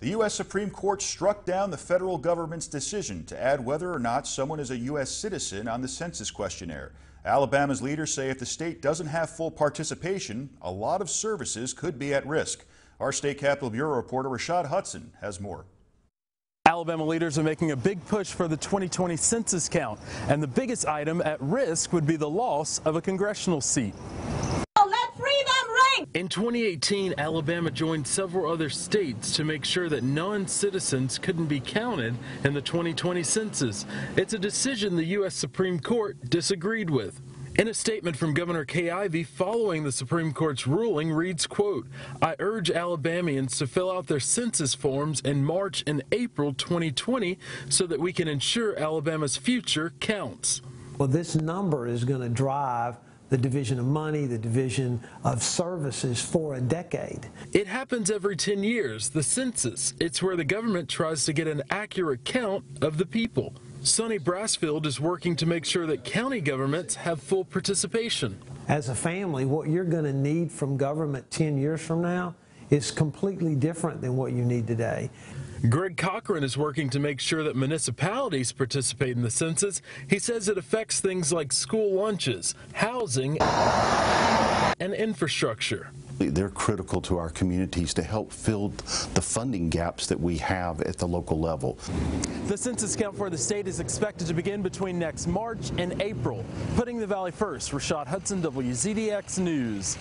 The U.S. Supreme Court struck down the federal government's decision to add whether or not someone is a U.S. citizen on the census questionnaire. Alabama's leaders say if the state doesn't have full participation, a lot of services could be at risk. Our State Capitol Bureau reporter Rashad Hudson has more. Alabama leaders are making a big push for the 2020 census count, and the biggest item at risk would be the loss of a congressional seat. In 2018, Alabama joined several other states to make sure that non-citizens couldn't be counted in the 2020 census. It's a decision the U.S. Supreme Court disagreed with. In a statement from Governor Kay Ivey following the Supreme Court's ruling reads, quote, I urge Alabamians to fill out their census forms in March and April 2020 so that we can ensure Alabama's future counts. Well, this number is going to drive the division of money, the division of services for a decade. It happens every 10 years, the census. It's where the government tries to get an accurate count of the people. Sonny Brasfield is working to make sure that county governments have full participation. As a family, what you're going to need from government 10 years from now is completely different than what you need today. Greg Cochran is working to make sure that municipalities participate in the census. He says it affects things like school lunches, housing, and infrastructure. They're critical to our communities to help fill the funding gaps that we have at the local level. The census count for the state is expected to begin between next March and April. Putting the Valley first, Rashad Hudson, WZDX News.